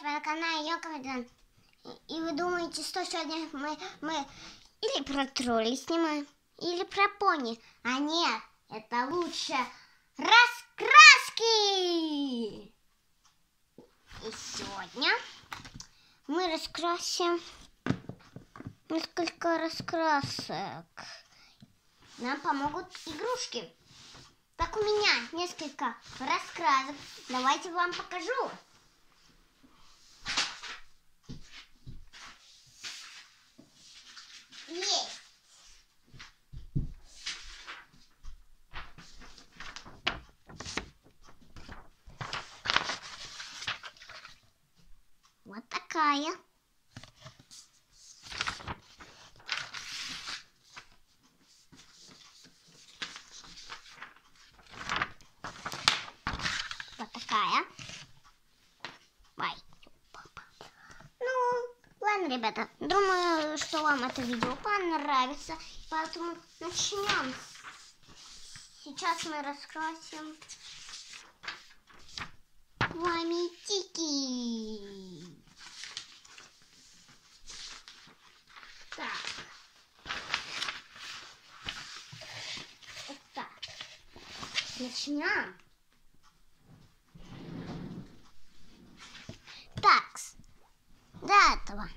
Привет, вы на канале Йоковдан. И вы думаете, что сегодня мы, мы или про тролли снимаем, или про пони. А нет, это лучше раскраски! И сегодня мы раскрасим несколько раскрасок. Нам помогут игрушки. Так у меня несколько раскрасок. Давайте вам покажу. Вот такая. Вот такая. Ой. Ну, ладно, ребята. Думаю, что вам это видео понравится. Поэтому начнем. Сейчас мы раскрасим ламитики. Так. Вот так. Начнем. Так, до этого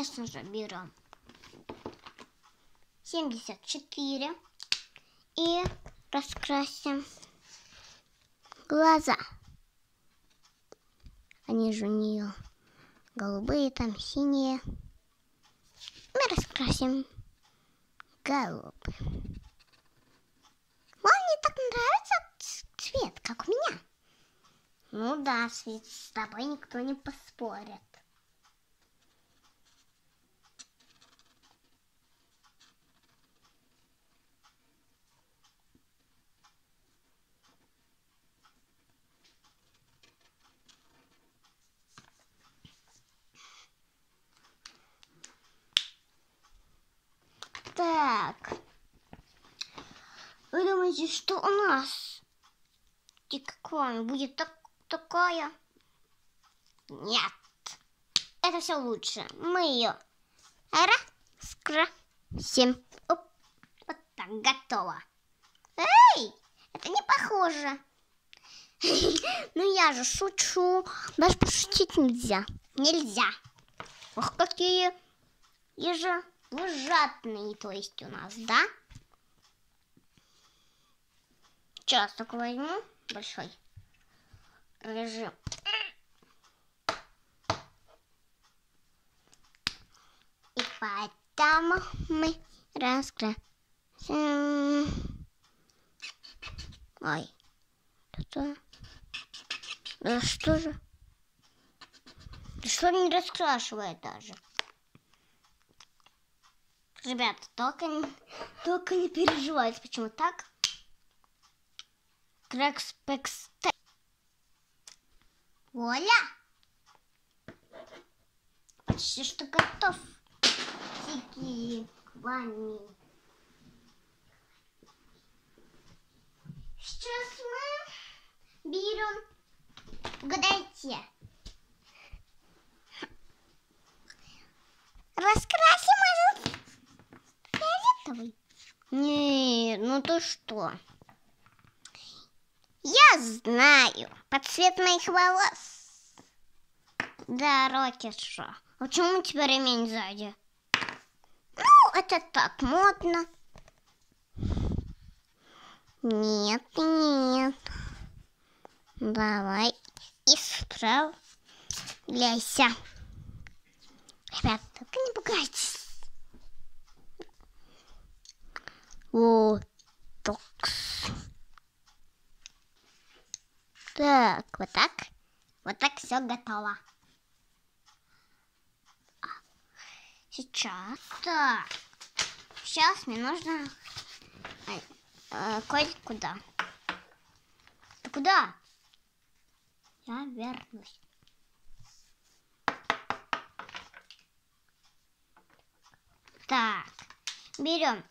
конечно же, берем 74 и раскрасим глаза. Они же у нее голубые, там синие. Мы раскрасим голубые. Вам не так нравится цвет, как у меня? Ну да, с тобой никто не поспорит. Так. Вы думаете, что у нас и какое будет так, такая? Нет. Это все лучше. Мы ее раскрасим. Оп. Вот так, готово. Эй, это не похоже. Ну я же шучу. Даже пошутить нельзя. Нельзя. Ох, какие я же вы жадные, то есть у нас, да? Сейчас только возьму большой режим. И потом мы раскрасим. Ой, что? Да что же? Да что не раскрашивает даже? Ребята, только, не- только не переживайте, почему так. Крекс Пекс. Оля! Почти что готов. Тики к. Сейчас мы берем... Угадайте. Раскрасим этот фиолетовый. Нет, ну ты что? Я знаю. Под цвет моих волос. Да, Рокет, что? А почему у тебя ремень сзади? Ну, это так модно. Нет, нет. Давай исправляйся. Ребят, только не пугайтесь. Вот так. Вот так. Вот так все готово. Сейчас. Так. Сейчас мне нужно э, кое-куда. Ты куда? Я вернусь. Так, берем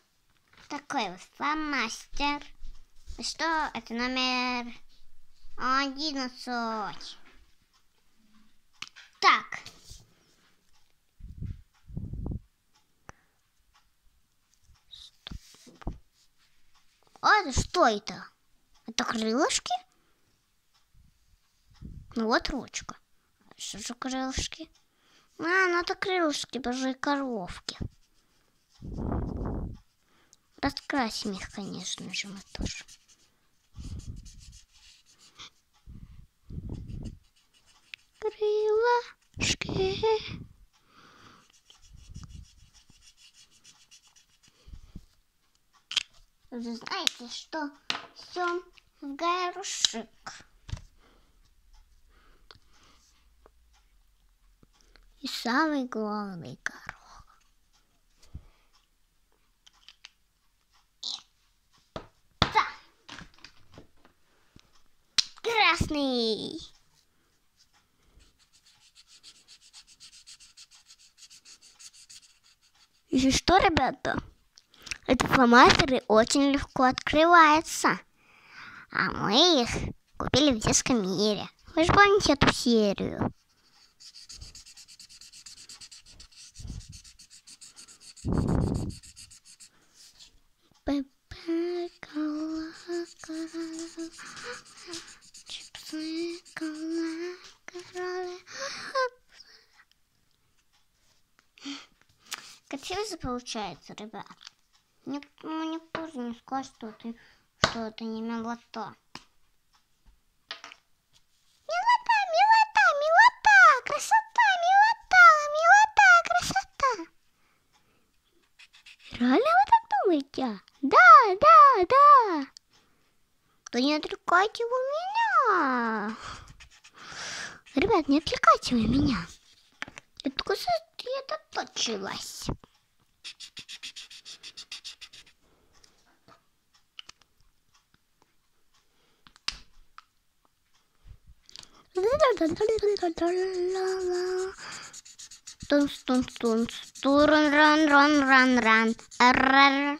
такой вот фломастер. Что это номер одиннадцать. Так. А это что это? Это крылышки? Ну вот ручка. Что же крылышки? А, ну это крылышки божьей коровки. Раскрасим их, конечно же, мы тоже. Крылышки. Вы знаете, что все в горошек. И самый главный горох. Да. Красный. И что, ребята? Эти фломастеры очень легко открываются. А мы их купили в детском мире. Вы же помните эту серию? Красиво получается, ребят. Никто, ну, никто же не скажет, что, ты, что это не милота. Милота, милота, милота, красота, милота, милота, красота. Реально вы так думаете? Да, да, да. Да не отвлекайте вы меня. Ребят, не отвлекайте вы меня. Я только сосредоточилась. Тунс, тунс, тунс, туран, ран, ран, ран, ран, рар.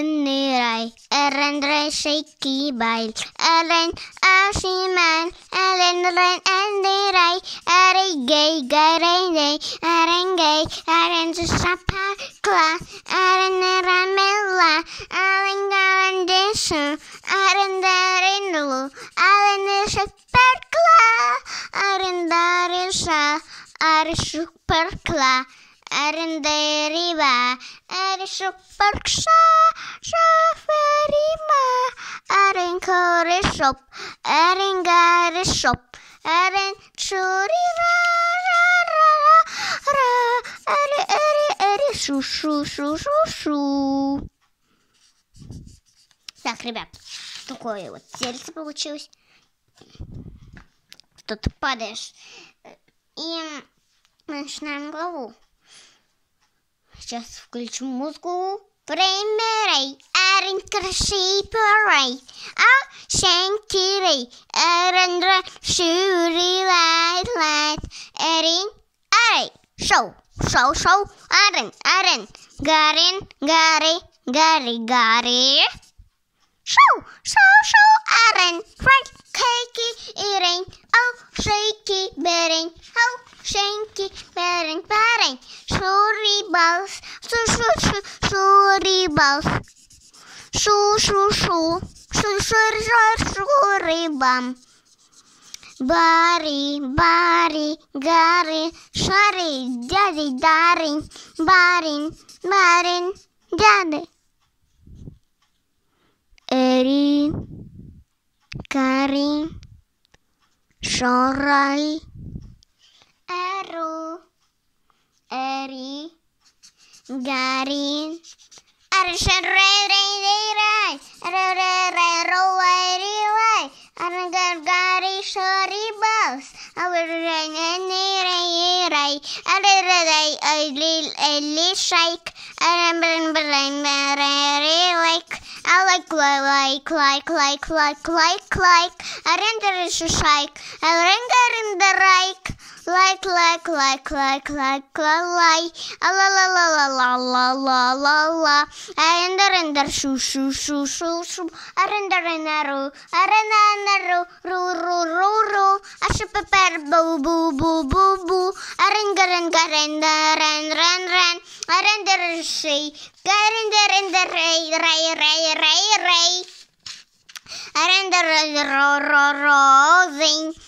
النيراي الرن رن شيكي بايل الرن أشيمان الرن رن النيراي أري جاي جاي رين جاي أرن جاي أرن شابا كلا أرن راملا أرن جارن ديشن أرن دارين لو أرن شابا كلا أرن دارين شا أرن شابا كلا Arenderiva, Erisuparksa, Saferima, Arenkorisop, Arengarisop, Arenchurira, ra, ra, ra, Eri, Eri, Eri, шу, шу, шу, шу, шу. Так, ребят, такое вот сердце получилось. Тут падаешь. И мы начинаем главу. Сейчас включу музыку. Primary, Erin Краси Parade, Oh, Shankiri, Erin Shuri Light Light, Erin, Erin, Show, Show, Show, Erin, Erin, Garin, Gary, Gary, Gary, Show, Show, Show, balls, shoo, shoo, shoo, shuri balls, shoo, shoo, shoo, shoo, shoo, shoo, shuri bam. Бари, бари, гари, шари, дяди, дарин, барин, барин, дяди. Эри, Карин, Шорай, Эру, Эри, garin arshan re re re re re re re ro wai re wai arangar gari shori box awir re are re re ai lil eli shake aram bran bran re re I like like like like like like like like arangar shake arangar in the like like, like, like, like, like, la, la, la, la, la, la, la, la, la, la, render, render, shoo, shoo, shoo, shoo, shoo, render, render, roo, render, render, roo, roo, roo, roo, a shipper, boo, boo, boo, boo, boo, a ringer, ringer, render, rend, rend, rend, a render, she, render, render, ray, ray, ray, ray, ray, render, render, ro, ro, ro, zing.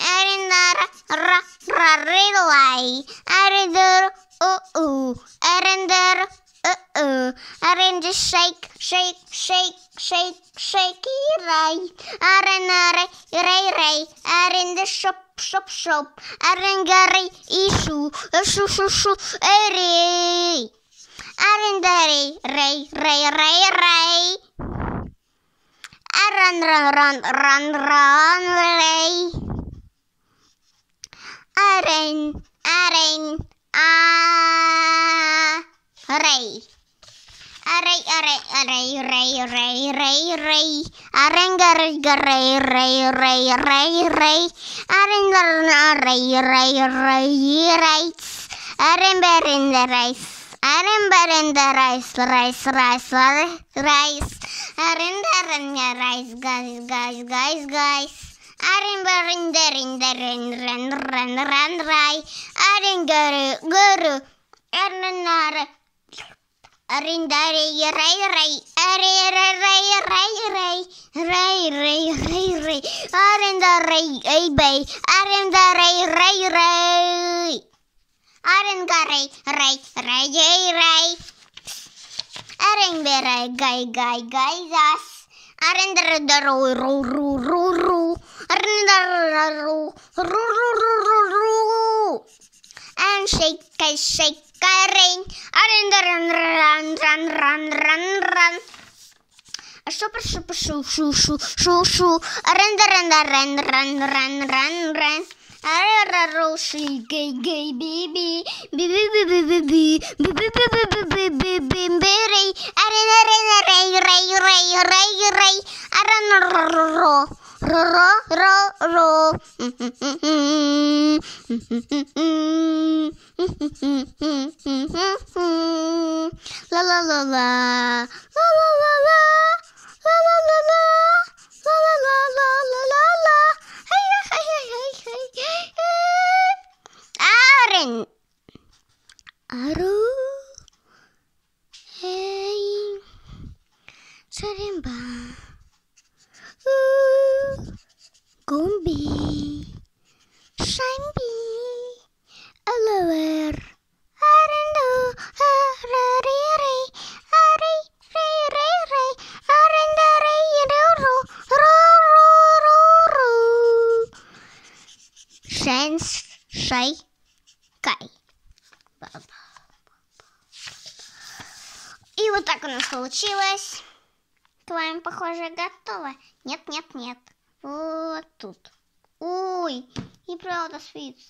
Erindara ra ra ridlai. Erindara ooh ooh. Erindara ooh ooh. Erindara shake shake shake shake shakey ray. Erindara ray ray. Erindara shop shop shop. Erindara issue issue issue issue. Eri. Erindara ray ray ray ray. Run, run, run, run, run, ray. Aren, aren, a rey. Array, array, array, array, array, array, array. Array, array, array, array, array, array. Array, array, array, array, array. Array, array, array, അരമ്പര rice rice rice rice അരന്തരഞ്ഞ rice guys guys guys guys guys, guys, guys, guys. And shake, shake, ring. Run, run, run, run, run, run. Super, super, shoo, shoo, shoo, shoo, shoo. Run, run, run, run, run, run, run. Gay, baby, baby, baby, baby, baby, baby, baby, arena, ro, ro, ro, ro, ro. La la la la, la la la la, la la la la, la la la la, la la la. Hey, hey, hey, hey, hey. Aren. Aru. Hey. Sarimba. Гумби, Шамби, Элевер, Аренду, Арери, Ари, Рей, Рей, Рей, Аренда, Рей, Руру, Руру, Руру. Шенс, Шай, Кай. И вот так у нас получилось. К вам похоже, готово. Нет, нет, нет. Вот тут. Ой, и правда свиц.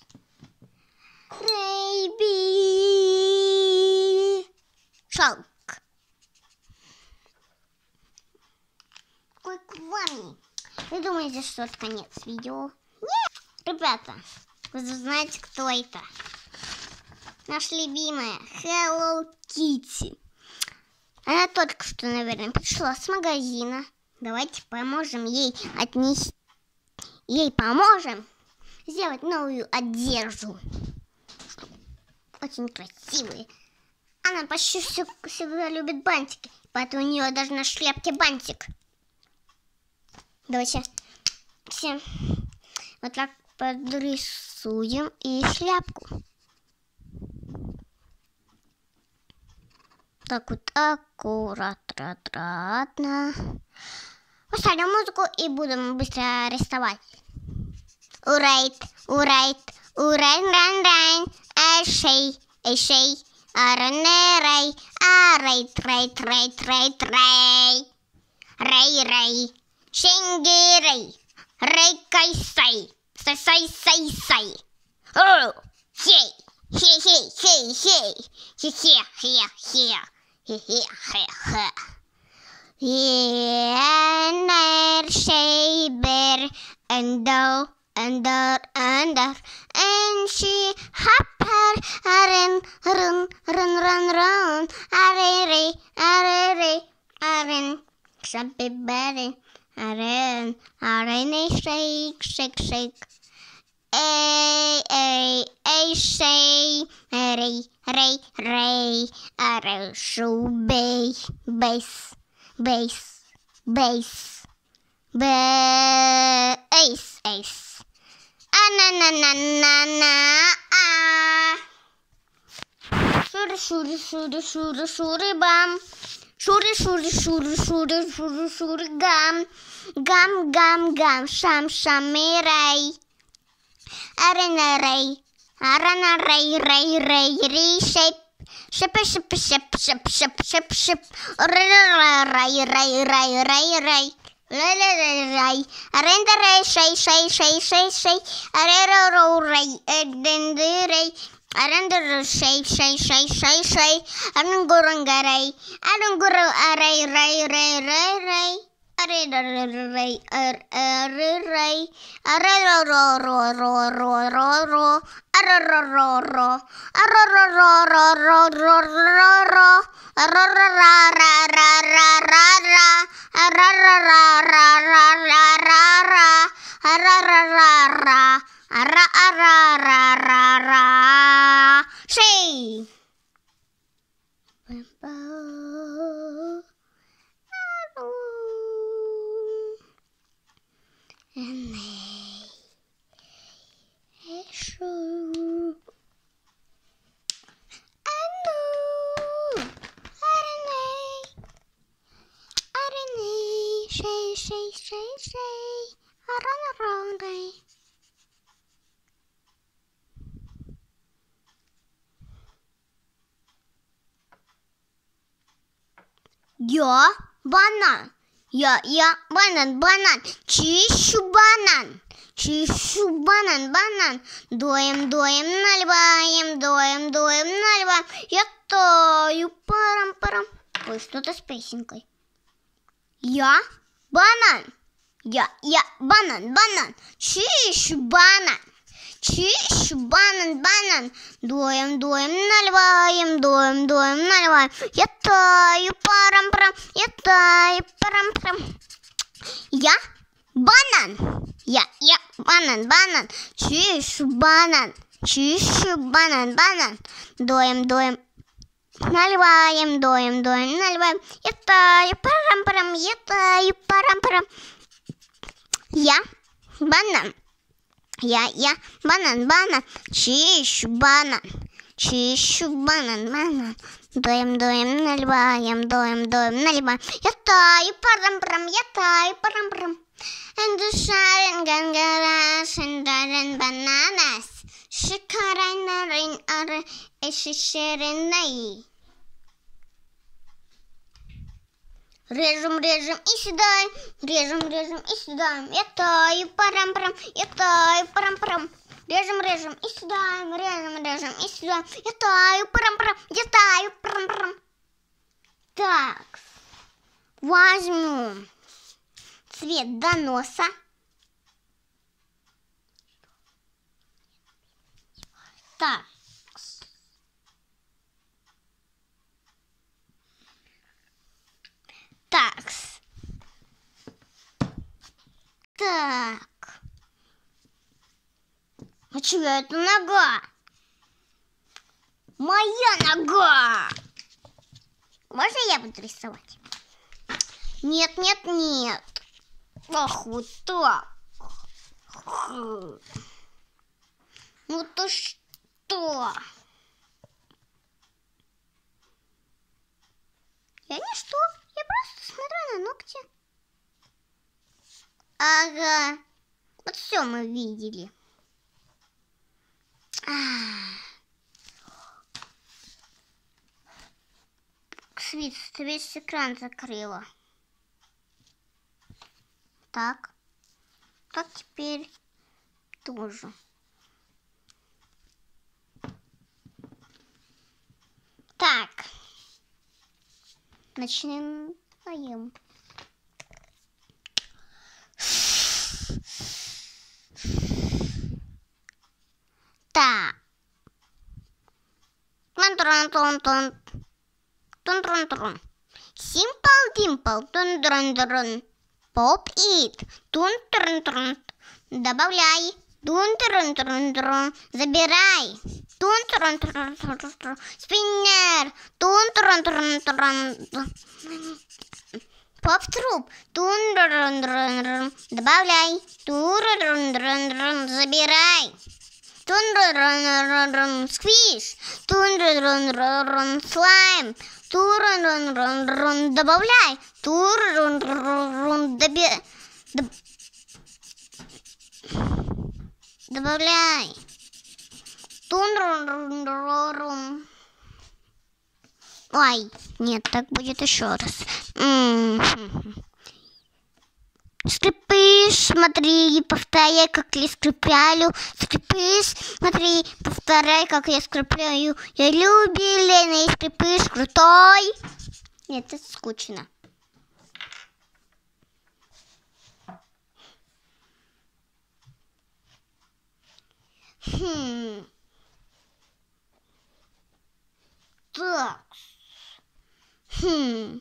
Рейби. Шалк. Какой к вами. Вы думаете, что это конец видео? Нет! Ребята, вы знаете, кто это? Наша любимая Hello Kitty. Она только что, наверное, пришла с магазина. Давайте поможем ей отнести. Ей поможем сделать новую одежду. Очень красивые. Она почти все, всегда любит бантики, поэтому у нее даже на шляпке бантик. Давайте все вот так подрисуем и шляпку. Так вот аккуратно. Поставим музыку и будем быстро рисовать. Урайт, урайт, урайн, райн, райн, эшей, эшей, аранерай, арайт, райт, райт, райт, рай, рай, рай, шенгирей, рей, кай, сай, сай, сай, сай, сай. О, сей. Yenner shaber and dough and dough and dough and she hopper run run run run run arere arere aren shabby berry aren arene shake shake shake. A a a say re re re are so bass bass bass, bass, bass, ace. Ah, na, na, na, na, na, ah. Shuri, shuri, shuri, shuri, shuri, bam. Shuri, shuri, shuri, shuri, shuri, shuri, gam. Gam, gam, gam, sham, sham, ray. Arena, ray. Arana, ray, ray, ray, ray, shape. Ship, ship, ship, ship, ship, ship, ship. Ray, ray, ray, ray, ray, ray. Lay, ray. Arenda, ray, shay, shay, shay, shay, shay. Arera, ro, ray, eh, edende, ray. Arenda, shay, shay, shay, shay, shay. Arunguranga, ray. Arunguru, ray, ray, ray, ray, ray. She. Rainbow. Your Yo, banana. Я, я банан, банан. Чищу банан. Чищу банан, банан. Доем, доем, наливаем, доем, доем, наливаем. Я таю, парам-парам. Ой, что-то с песенкой. Я банан. Я, я банан, банан. Чищу банан. Чищу банан, банан. Доем, доем, наливаем, доем, доем, наливаем. Я таю, парам-парам. Я таю, парам-парам. Я банан. Я, я банан, банан. Чищу банан. Чищу банан, банан. Доем, доем, наливаем, доем, доем, наливаем. Я таю, парам-парам. Я таю, парам-парам. Я банан. Я, я, банан, банан, чищу банан, чищу банан, банан. Доем, доем, наливаем, доем, доем, наливаем. Я таю, парам-парам, я таю, парам-парам. And the sharing gangaras and darren bananas. Shikaran narin are eshishirin Режем, режем и съедаем, режем, режем и съедаем. Я таю, парам-парам, я таю, парам-парам. Режем, режем и съедаем, режем, режем и съедаем. Я таю, парам-парам, я таю, парам-парам. Так, возьму цвет до носа. Так. Так. Так. А чья это нога? Моя нога! Можно я буду рисовать? Нет, нет, нет. Ах, вот так. Ну то что? Я не что, я просто смотрю на ногти. Ага, вот все мы видели. Свет, весь экран закрыла. Так. Так теперь тоже начинаем. Так. Тон-трон-тон-тон. Тон-трон-трон. Симпл-димпл. Тон-трон-трон. Поп-ит. Тун-трон-трон. Добавляй. Тун-трон-трон-трон. Забирай. Тун туран туран туран Спиннер. Тун туран туран туран. Поп труп. Тун туран туран Добавляй. Туран туран Забирай. Тун туран туран Сквиш. Тун туран туран Слайм. Туран туран туран Добавляй. Туран туран Добавляй. Тундрум. Ой, нет, так будет еще раз. Скрипишь, смотри, повторяй, как я скрипялю. Скрипишь, смотри, повторяй, как я скрипляю. Я люблю Лена и скрипишь, крутой. Нет, это скучно. Хм. Сакс. Хм.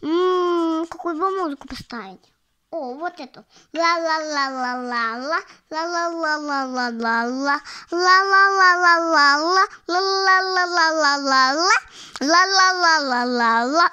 Ммм, какую бы музыку поставить? О, вот эту. Ла-ла-ла-ла-ла-ла, ла-ла-ла-ла-ла-ла, ла-ла-ла-ла-ла-ла, ла-ла-ла-ла-ла-ла, ла-ла-ла-ла-ла-ла.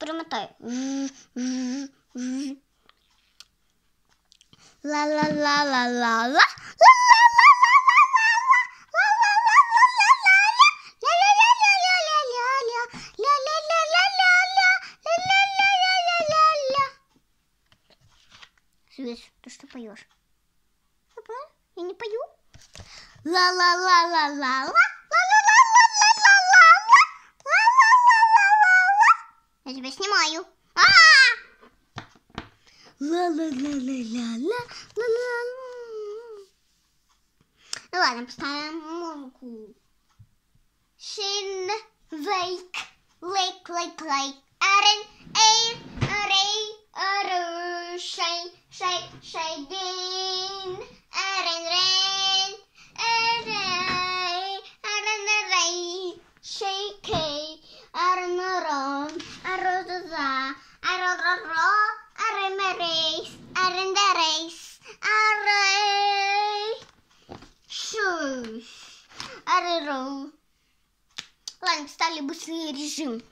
промотаю. Ла-ла-ла-ла-ла-ла. Свет, ты что поешь? Я не пою. Ла-ла-ла-ла-ла-ла. Ла-ла-ла-ла-ла-ла. Я тебя снимаю. А! Ла-ла-ла-ла-ла-ла. Ну ладно, поставим музыку. Шин, вейк, лейк, лейк, лейк. Арен, эйр, арей, ару, шей, шей, шейдин. Арен, рей. Arrow, arem a race, arem. Ладно, встали быстрый режим.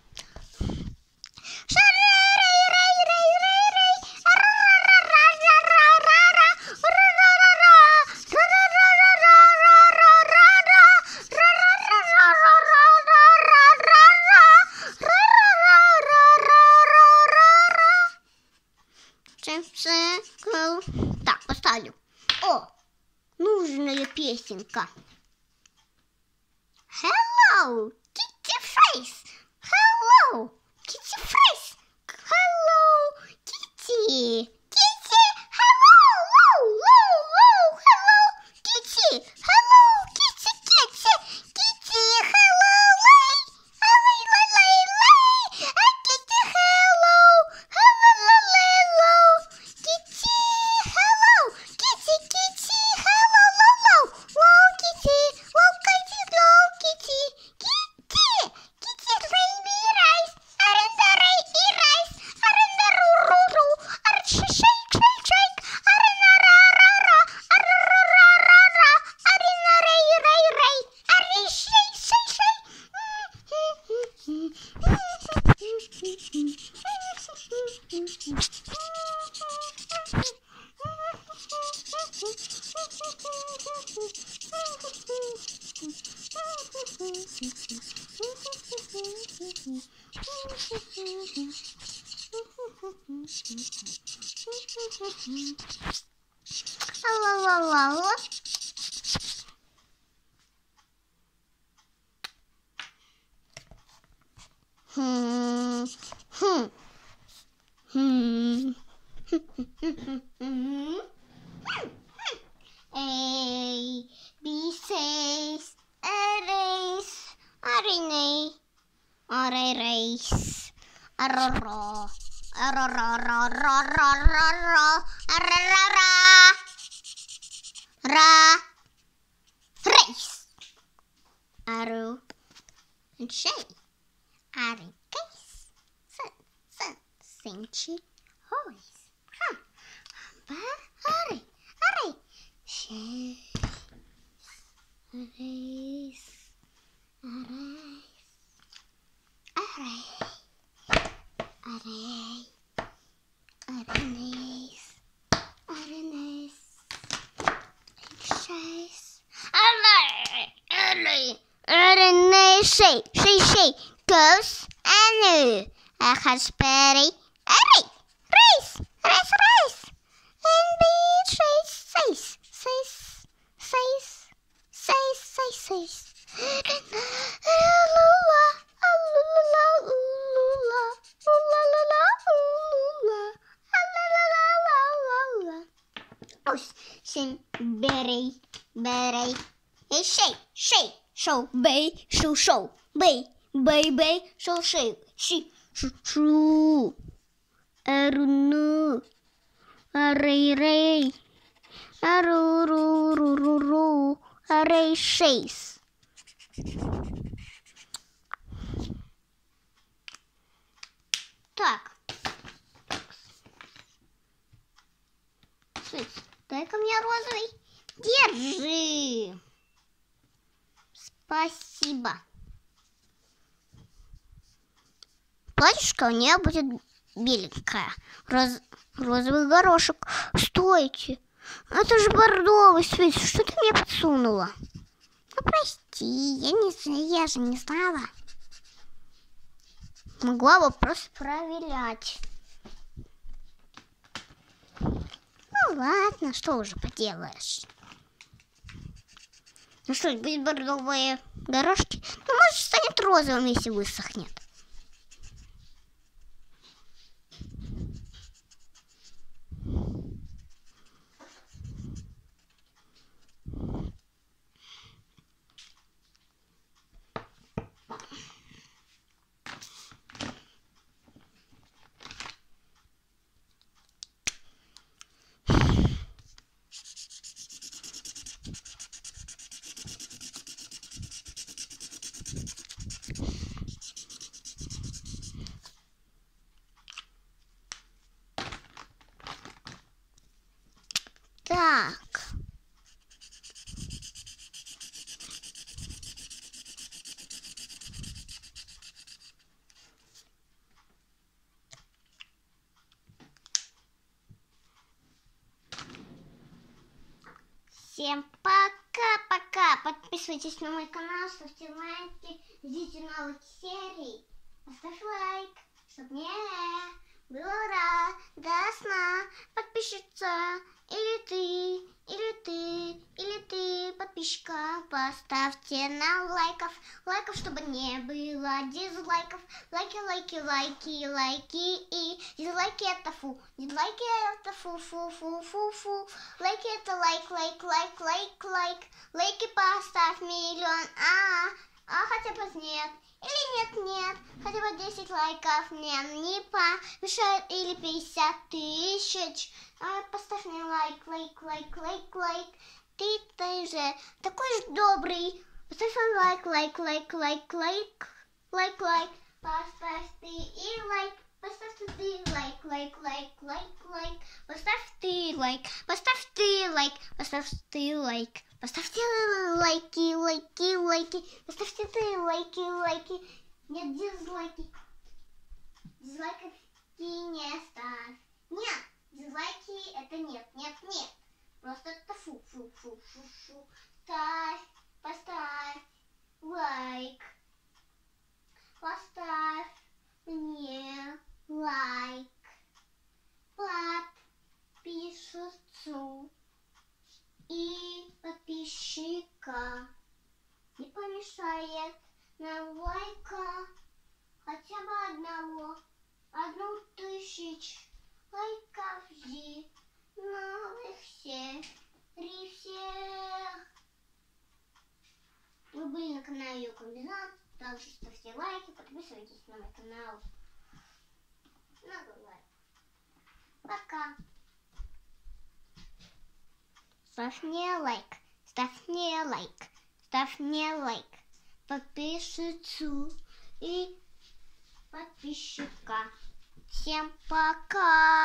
Lá, lá, lá, lá. Hum. Array. Array. Aranis. Aranis. Chase. Array. Array. Aranis. She. She. She. Goes. Anu. A raspberry. Array. Race. Race. Race. And beach. Race. Says. Says. Says. Says. Says. Says. Шоу, бей, шу, шоу, бей, бей, бей, шоу, шей, ши, шу, шу. Эруну, арей, рей, ару, ру, ру, ру, ру. Array 6. Так. Сыц, дай-ка мне розовый. Держи. Спасибо. Платьишко у нее будет беленькое. Роз... Розовый горошек. Стойте. Это же бордовый цвет. Что ты мне подсунула? Ну, прости, я не я же не знала. Могла бы просто проверять. Ну ладно, что уже поделаешь. Ну что, будет бордовые горошки? Ну, может, станет розовым, если высохнет. Так. Всем пока-пока. Подписывайтесь на мой канал, ставьте лайки, ждите новых серий. Поставь лайк, чтобы мне было радостно подпишется. Подписчика, поставьте нам лайков, лайков, чтобы не было дизлайков, лайки, лайки, лайки, лайки и дизлайки это фу, дизлайки это фу, фу, фу, фу, фу, лайки это лайк, лайк, лайк, лайк, лайк, лайки поставь миллион, а, а хотя бы нет. Или нет, нет, хотя бы 10 лайков мне не помешает, или 50 тысяч. А, поставь мне лайк, лайк, лайк, лайк, лайк. Ты, же такой же добрый. Поставь лайк, лайк, лайк, лайк, лайк, лайк, лайк. Поставь ты и лайк. Поставь ты лайк, лайк, лайк, лайк, лайк. Поставь ты лайк, поставь ты лайк, поставь ты лайк. Поставьте лайки, лайки, лайки. Поставьте ты лайки, лайки. Нет, дизлайки. Дизлайков не ставь. Нет, дизлайки это нет, нет, нет. Просто это фу, фу, фу, Ставь мне лайк, ставь мне лайк, ставь мне лайк. Подписцу и подписчика. Всем пока!